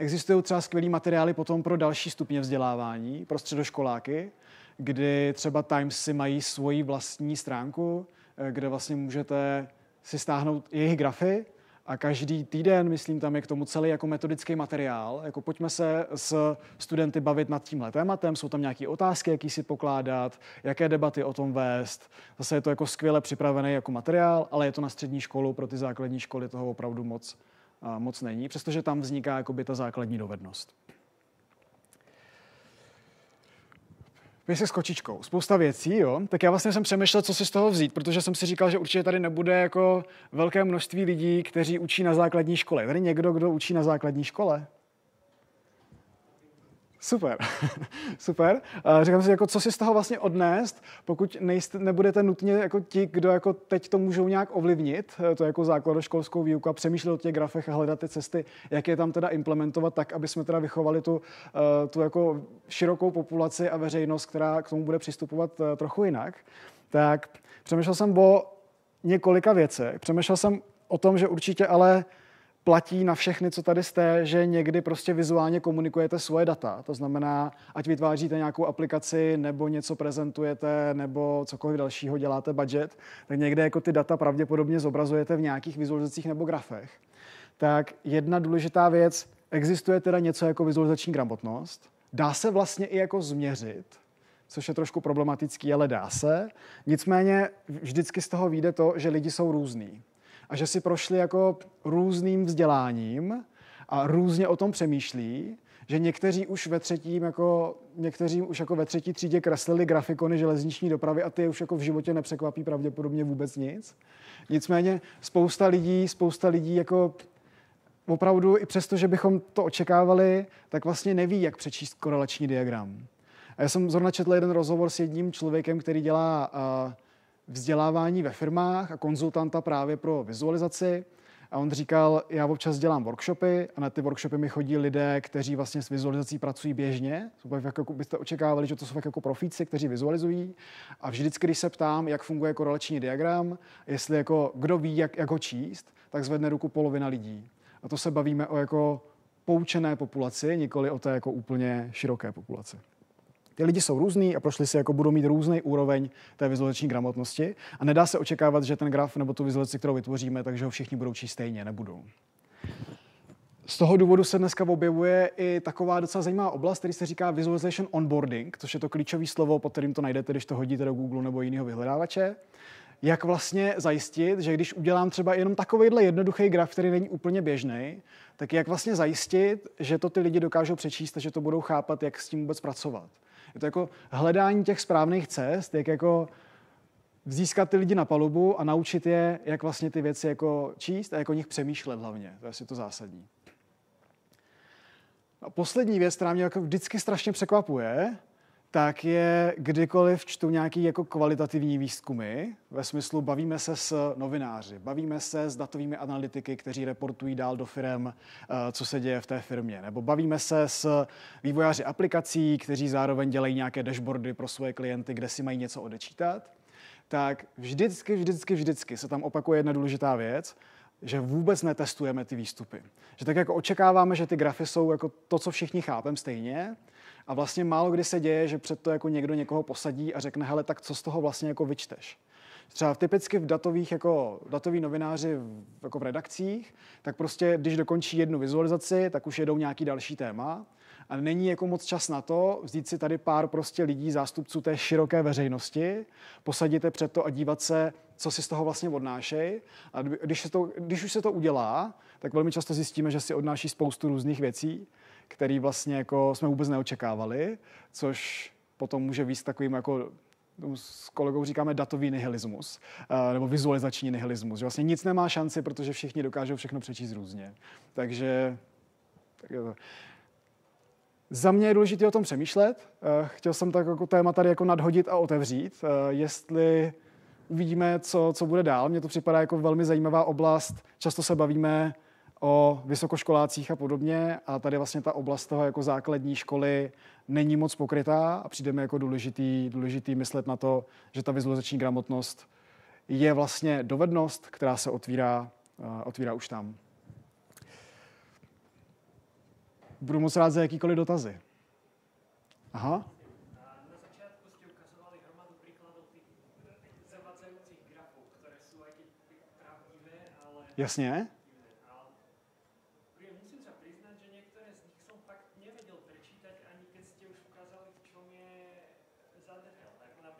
Speaker 1: Existují třeba skvělý materiály potom pro další stupně vzdělávání, pro středoškoláky, kdy třeba Times si mají svoji vlastní stránku, eh, kde vlastně můžete si stáhnout jejich grafy a každý týden, myslím, tam je k tomu celý jako metodický materiál. Jako pojďme se s studenty bavit nad tímhle tématem, jsou tam nějaké otázky, jaký si pokládat, jaké debaty o tom vést. Zase je to jako skvěle připravený jako materiál, ale je to na střední školu, pro ty základní školy toho opravdu moc, moc není, přestože tam vzniká jakoby ta základní dovednost. se s kočičkou. Spousta věcí, jo. Tak já vlastně jsem přemýšlel, co si z toho vzít, protože jsem si říkal, že určitě tady nebude jako velké množství lidí, kteří učí na základní škole. Je tady někdo, kdo učí na základní škole? Super, super. Říkám si, jako, co si z toho vlastně odnést, pokud nejste, nebudete nutně jako ti, kdo jako teď to můžou nějak ovlivnit, eh, to jako základoškolskou výuku a přemýšlet o těch grafech a hledat ty cesty, jak je tam teda implementovat tak, aby jsme teda vychovali tu, uh, tu jako širokou populaci a veřejnost, která k tomu bude přistupovat uh, trochu jinak. Tak přemýšlel jsem o několika věcech. Přemýšlel jsem o tom, že určitě ale platí na všechny, co tady jste, že někdy prostě vizuálně komunikujete svoje data. To znamená, ať vytváříte nějakou aplikaci, nebo něco prezentujete, nebo cokoliv dalšího děláte budget, tak někde jako ty data pravděpodobně zobrazujete v nějakých vizualizacích nebo grafech. Tak jedna důležitá věc, existuje teda něco jako vizualizační gramotnost. Dá se vlastně i jako změřit, což je trošku problematický, ale dá se. Nicméně vždycky z toho vyjde to, že lidi jsou různí a že si prošli jako různým vzděláním a různě o tom přemýšlí, že někteří už ve třetím, jako, někteří už jako ve třetí třídě kreslili grafikony železniční dopravy a ty už jako v životě nepřekvapí pravděpodobně vůbec nic. Nicméně spousta lidí, spousta lidí jako opravdu i přesto, že bychom to očekávali, tak vlastně neví, jak přečíst korelační diagram. A já jsem zrovna četl jeden rozhovor s jedním člověkem, který dělá uh, vzdělávání ve firmách a konzultanta právě pro vizualizaci. A on říkal, já občas dělám workshopy a na ty workshopy mi chodí lidé, kteří vlastně s vizualizací pracují běžně. Jako byste očekávali, že to jsou jako profíci, kteří vizualizují. A vždycky, když se ptám, jak funguje korelační diagram, jestli jako kdo ví, jak, jak ho číst, tak zvedne ruku polovina lidí. A to se bavíme o jako poučené populaci, nikoli o té jako úplně široké populaci. Ty lidi jsou různý a prošli si jako budou mít různý úroveň té vizualizační gramotnosti a nedá se očekávat, že ten graf nebo tu vizualizaci, kterou vytvoříme, takže ho všichni budou číst stejně, nebudou. Z toho důvodu se dneska objevuje i taková docela zajímavá oblast, který se říká Visualization Onboarding, což je to klíčové slovo, pod kterým to najdete, když to hodíte do Google nebo jiného vyhledávače. Jak vlastně zajistit, že když udělám třeba jenom takovýhle jednoduchý graf, který není úplně běžný, tak jak vlastně zajistit, že to ty lidi dokážou přečíst a že to budou chápat, jak s tím vůbec pracovat. Je to jako hledání těch správných cest, jak jako získat ty lidi na palubu a naučit je, jak vlastně ty věci jako číst a jak o nich přemýšlet hlavně. To je asi to zásadní. A poslední věc, která mě jako vždycky strašně překvapuje, tak je kdykoliv čtu nějaký jako kvalitativní výzkumy, ve smyslu bavíme se s novináři, bavíme se s datovými analytiky, kteří reportují dál do firm, eh, co se děje v té firmě, nebo bavíme se s vývojáři aplikací, kteří zároveň dělají nějaké dashboardy pro svoje klienty, kde si mají něco odečítat, tak vždycky, vždycky, vždycky se tam opakuje jedna důležitá věc, že vůbec netestujeme ty výstupy. Že tak jako očekáváme, že ty grafy jsou jako to, co všichni chápeme stejně, a vlastně málo kdy se děje, že před to jako někdo někoho posadí a řekne, hele, tak co z toho vlastně jako vyčteš. Třeba typicky v datových, jako datoví novináři v, jako v redakcích, tak prostě, když dokončí jednu vizualizaci, tak už jedou nějaký další téma a není jako moc čas na to vzít si tady pár prostě lidí, zástupců té široké veřejnosti, posadit je před to a dívat se, co si z toho vlastně odnášej. A když, se to, když už se to udělá, tak velmi často zjistíme, že si odnáší spoustu různých věcí, který vlastně jako jsme vůbec neočekávali, což potom může víc takovým jako s kolegou říkáme datový nihilismus, eh, nebo vizualizační nihilismus, že vlastně nic nemá šanci, protože všichni dokážou všechno přečíst různě. Takže tak je to. Za mě je důležité o tom přemýšlet. Eh, chtěl jsem tak jako téma tady jako nadhodit a otevřít, eh, jestli uvidíme, co, co bude dál. Mně to připadá jako velmi zajímavá oblast. Často se bavíme o vysokoškolácích a podobně a tady vlastně ta oblast toho jako základní školy není moc pokrytá a přijdeme jako důležitý, důležitý myslet na to, že ta vizualizační gramotnost je vlastně dovednost, která se otvírá, uh, otvírá už tam. Budu moc rád za jakýkoliv dotazy. Aha. Jasně. Jasně. Jak mám z toho odčítat číslo? To je jako po částiach nebo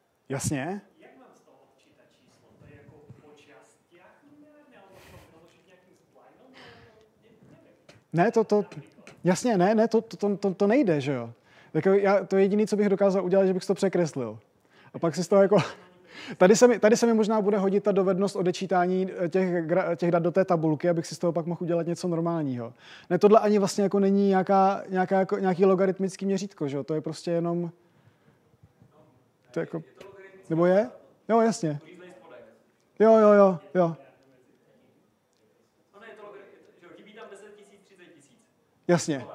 Speaker 1: to nějakým Ne, to, to, jasně, ne, ne, to, to, to, to nejde, že jo. Tak já, to jediné, co bych dokázal udělat, že bych to překreslil. A pak si z toho jako... Tady se, mi, tady se mi možná bude hodit ta dovednost odečítání eh, těch, těch dat do té tabulky, abych si z toho pak mohl udělat něco normálního. Ne, tohle ani vlastně jako není nějaká, nějaká, jako, nějaký logaritmický měřítko, že? to je prostě jenom... To je jako... Nebo je? Jo, jasně. Jo, jo, jo, jo. Jasně.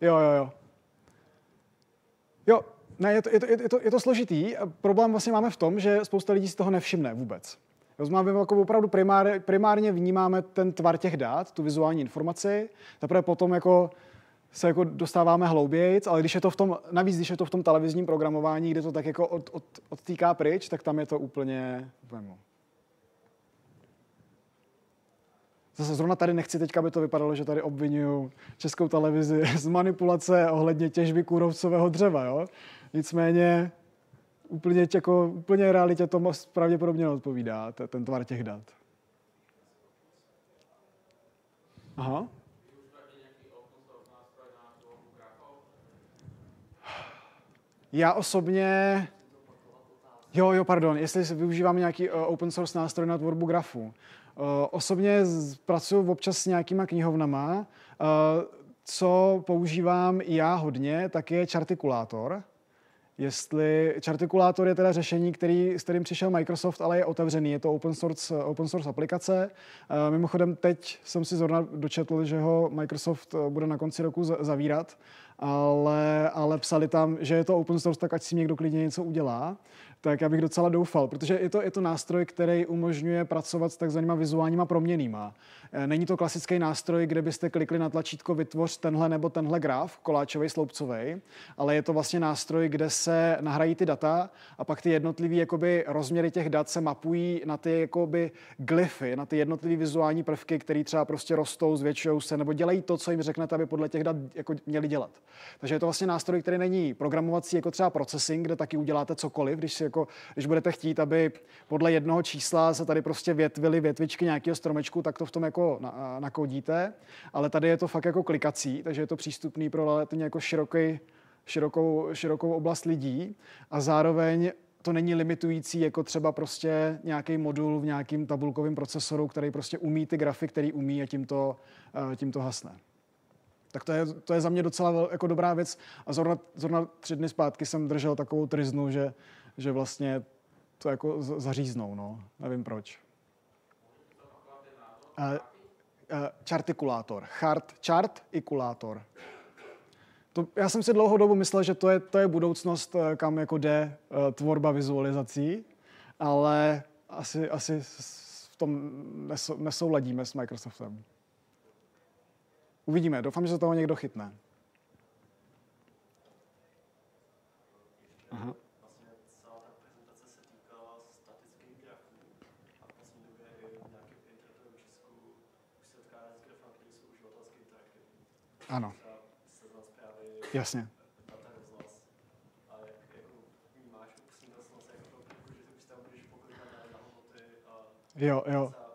Speaker 1: Jo, jo, jo. Jo, ne, je to, je to, je to, je to složitý. Problém vlastně máme v tom, že spousta lidí si toho nevšimne vůbec. Máme jako opravdu primár, primárně vnímáme ten tvar těch dat, tu vizuální informaci, teprve potom jako se jako dostáváme hlouběji, ale když je to v tom, navíc když je to v tom televizním programování, kde to tak jako od, od, odtýká pryč, tak tam je to úplně, úplně Zase zrovna tady nechci teďka, aby to vypadalo, že tady obvinuju českou televizi z manipulace ohledně těžby kůrovcového dřeva. Jo? Nicméně úplně, jako, úplně realitě to pravděpodobně odpovídá, ten tvar těch dat. Aha. Já osobně... Jo, jo, pardon, jestli využívám nějaký uh, open source nástroj na tvorbu grafu. Uh, osobně pracuji občas s nějakýma knihovnama. Uh, co používám já hodně, tak je Chartikulátor. Jestli Chartikulátor je teda řešení, který, s kterým přišel Microsoft, ale je otevřený. Je to open source, open source aplikace. Mimochodem teď jsem si zrovna dočetl, že ho Microsoft bude na konci roku zavírat ale, ale psali tam, že je to open source, tak ať si někdo klidně něco udělá tak já bych docela doufal, protože je to, je to nástroj, který umožňuje pracovat s takzvanýma vizuálníma proměnýma. E, není to klasický nástroj, kde byste klikli na tlačítko vytvoř tenhle nebo tenhle graf, koláčový, sloupcový, ale je to vlastně nástroj, kde se nahrají ty data a pak ty jednotlivé rozměry těch dat se mapují na ty jakoby, glyfy, na ty jednotlivé vizuální prvky, které třeba prostě rostou, zvětšují se nebo dělají to, co jim řeknete, aby podle těch dat jako, měli dělat. Takže je to vlastně nástroj, který není programovací jako třeba processing, kde taky uděláte cokoliv, když si jako, když budete chtít, aby podle jednoho čísla se tady prostě větvily větvičky nějakého stromečku, tak to v tom jako nakodíte, ale tady je to fakt jako klikací, takže je to přístupný pro relativně jako široký, širokou, širokou oblast lidí a zároveň to není limitující jako třeba prostě nějaký modul v nějakým tabulkovém procesoru, který prostě umí ty grafy, který umí a tím to, tím to hasne. Tak to je, to je za mě docela jako dobrá věc. A zrovna, zrovna tři dny zpátky jsem držel takovou triznu, že, že vlastně to jako zaříznou, no. Nevím proč. Uh, uh, chartikulátor. Chart, chart, ikulátor. To, já jsem si dlouhou dobu myslel, že to je, to je budoucnost, eh, kam jako jde uh, tvorba vizualizací, ale asi, asi v tom nesou, nesouladíme s Microsoftem. Uvidíme, doufám, že se toho někdo chytne. Aha. Ano. Jasně. Jo, jo.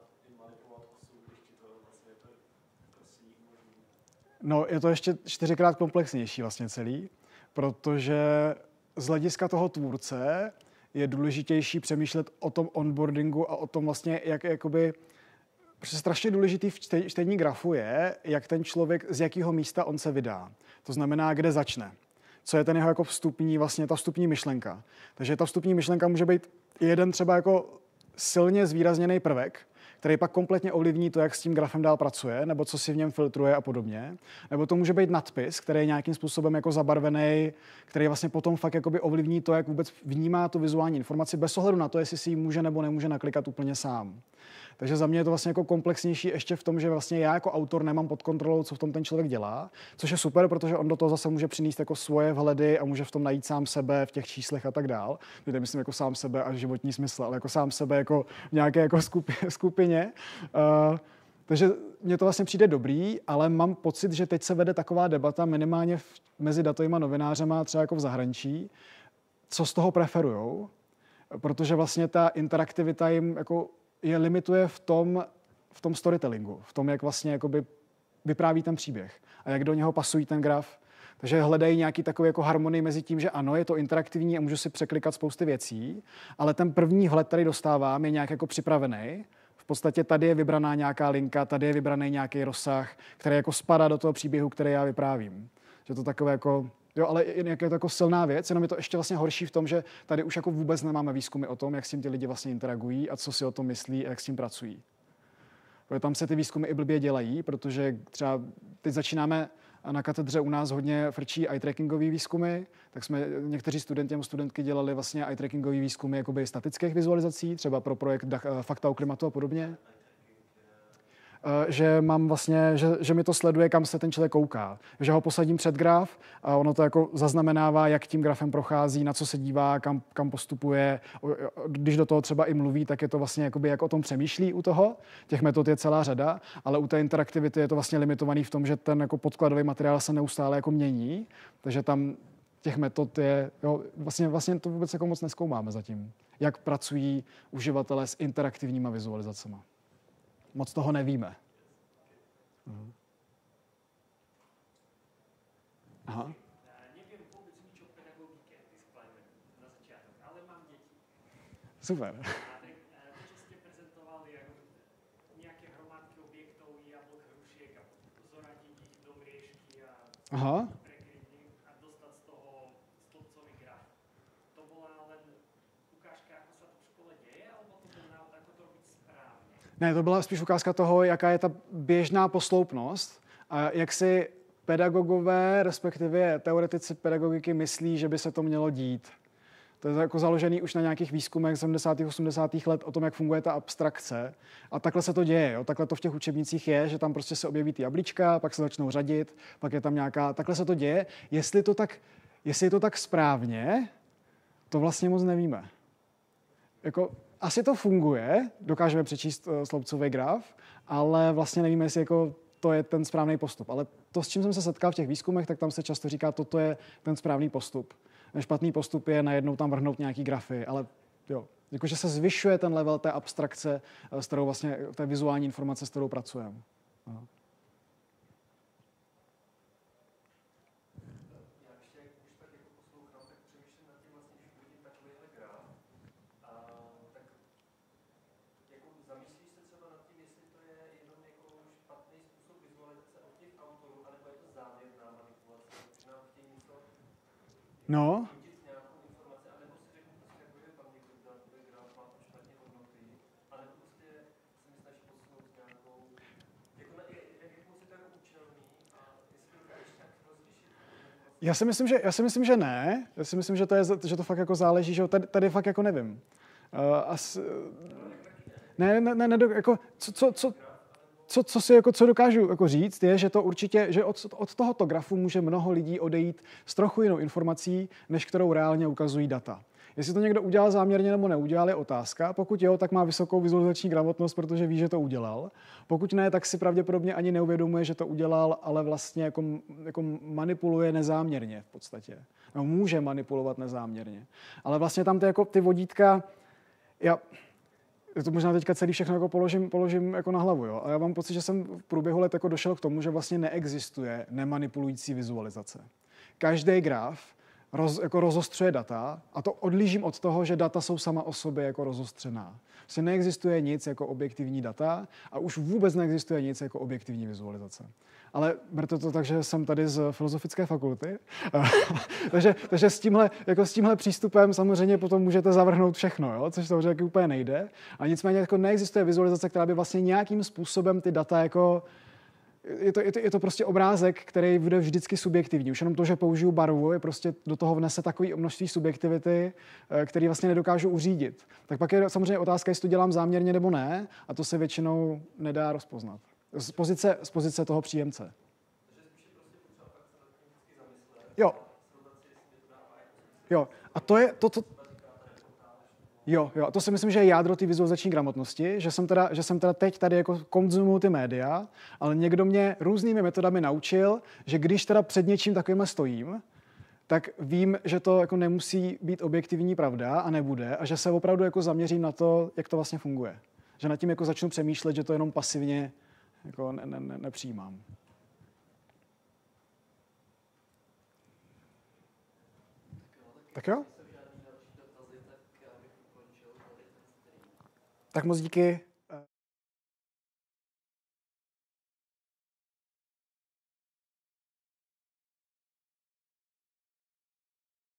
Speaker 1: No, je to ještě čtyřikrát komplexnější vlastně celý, protože z hlediska toho tvůrce je důležitější přemýšlet o tom onboardingu a o tom vlastně, jak jakoby, Protože strašně důležitý v čtení grafu je, jak ten člověk, z jakého místa on se vydá. To znamená, kde začne. Co je ten jeho jako vstupní, vlastně ta vstupní myšlenka. Takže ta vstupní myšlenka může být jeden třeba jako silně zvýrazněný prvek, který pak kompletně ovlivní to, jak s tím grafem dál pracuje, nebo co si v něm filtruje a podobně. Nebo to může být nadpis, který je nějakým způsobem jako zabarvený, který vlastně potom fakt jakoby ovlivní to, jak vůbec vnímá tu vizuální informaci, bez ohledu na to, jestli si ji může nebo nemůže naklikat úplně sám. Takže za mě je to vlastně jako komplexnější ještě v tom, že vlastně já jako autor nemám pod kontrolou, co v tom ten člověk dělá, což je super, protože on do toho zase může přinést jako svoje vhledy a může v tom najít sám sebe v těch číslech a tak dál. Teď myslím jako sám sebe a životní smysl, ale jako sám sebe jako v nějaké jako skupině. Uh, takže mně to vlastně přijde dobrý, ale mám pocit, že teď se vede taková debata minimálně v, mezi datovými novinářema, třeba jako v zahraničí, co z toho preferujou, protože vlastně ta interaktivita jim jako je limituje v tom, v tom storytellingu, v tom, jak vlastně jakoby vypráví ten příběh a jak do něho pasují ten graf. Takže hledají nějaký takový jako harmonii mezi tím, že ano, je to interaktivní a můžu si překlikat spousty věcí, ale ten první vhled, který dostávám, je nějak jako připravený. V podstatě tady je vybraná nějaká linka, tady je vybraný nějaký rozsah, který jako spadá do toho příběhu, který já vyprávím. Že to takové jako Jo, ale jak je to jako silná věc, jenom je to ještě vlastně horší v tom, že tady už jako vůbec nemáme výzkumy o tom, jak s tím ty lidi vlastně interagují a co si o tom myslí a jak s tím pracují. Protože tam se ty výzkumy i blbě dělají, protože třeba teď začínáme na katedře u nás hodně frčí eye trackingové výzkumy, tak jsme někteří studenti nebo studentky dělali vlastně eye trackingové výzkumy jakoby statických vizualizací, třeba pro projekt Fakta o klimatu a podobně. Eh, že mám vlastně, že, že mi to sleduje, kam se ten člověk kouká. Že ho posadím před graf a ono to jako zaznamenává, jak tím grafem prochází, na co se dívá, kam, kam postupuje. Když do toho třeba i mluví, tak je to vlastně jakoby, jak o tom přemýšlí u toho. Těch metod je celá řada, ale u té interaktivity je to vlastně limitovaný v tom, že ten jako podkladový materiál se neustále jako mění, takže tam těch metod je, jo, vlastně, vlastně to vůbec jako moc neskoumáme zatím. Jak pracují uživatelé s interaktivníma vizualizacemi moc toho nevíme. Aha. Super. Aha. Ne, to byla spíš ukázka toho, jaká je ta běžná posloupnost a jak si pedagogové, respektive teoretici pedagogiky myslí, že by se to mělo dít. To je jako založený už na nějakých výzkumech 70. 80. let o tom, jak funguje ta abstrakce. A takhle se to děje. Jo? Takhle to v těch učebnicích je, že tam prostě se objeví ty jablíčka, pak se začnou řadit, pak je tam nějaká... Takhle se to děje. Jestli, to tak, jestli je to tak správně, to vlastně moc nevíme. Jako, asi to funguje, dokážeme přečíst uh, sloupcový graf, ale vlastně nevíme, jestli jako to je ten správný postup. Ale to, s čím jsem se setkal v těch výzkumech, tak tam se často říká, toto je ten správný postup. Ten špatný postup je najednou tam vrhnout nějaký grafy, ale jo, jakože se zvyšuje ten level té abstrakce, eh, s kterou vlastně, té vizuální informace, s kterou pracujeme. No, Já si myslím, že, já si myslím, že ne. Já si myslím, že to, je, že to fakt jako záleží, že tady, tady fakt jako nevím. Uh, as, ne, ne, ne, ne, jako, co, co, co, co, co si jako, co dokážu jako říct, je, že to určitě, že od, od tohoto grafu může mnoho lidí odejít s trochu jinou informací, než kterou reálně ukazují data. Jestli to někdo udělal záměrně nebo neudělal, je otázka. Pokud jo, tak má vysokou vizualizační gramotnost, protože ví, že to udělal. Pokud ne, tak si pravděpodobně ani neuvědomuje, že to udělal, ale vlastně jako, jako manipuluje nezáměrně v podstatě. No, může manipulovat nezáměrně. Ale vlastně tam ty, jako, ty vodítka, já, to možná teďka celý všechno jako položím, položím jako na hlavu. Jo? A já mám pocit, že jsem v průběhu let jako došel k tomu, že vlastně neexistuje nemanipulující vizualizace. Každý graf roz, jako rozostřuje data a to odlížím od toho, že data jsou sama o sobě jako rozostřená. Prostě neexistuje nic jako objektivní data a už vůbec neexistuje nic jako objektivní vizualizace. Ale berte to tak, že jsem tady z filozofické fakulty, takže, takže s, tímhle, jako s tímhle přístupem samozřejmě potom můžete zavrhnout všechno, jo? což samozřejmě úplně nejde. A nicméně jako neexistuje vizualizace, která by vlastně nějakým způsobem ty data jako je to, je, to, je to prostě obrázek, který bude vždycky subjektivní. Už jenom to, že použiju barvu, je prostě do toho vnese takové množství subjektivity, eh, který vlastně nedokážu uřídit. Tak pak je samozřejmě otázka, jestli to dělám záměrně nebo ne, a to se většinou nedá rozpoznat. Z pozice, z pozice toho příjemce. Jo. Jo. A to je, to, to, Jo, jo, to si myslím, že je jádro té vizualizační gramotnosti, že jsem, teda, že jsem teda teď tady jako konzumuju ty média, ale někdo mě různými metodami naučil, že když teda před něčím takovým stojím, tak vím, že to jako nemusí být objektivní pravda a nebude a že se opravdu jako zaměřím na to, jak to vlastně funguje. Že nad tím jako začnu přemýšlet, že to jenom pasivně jako ne, ne, ne, nepřijímám. Tak jo? Tak moc díky.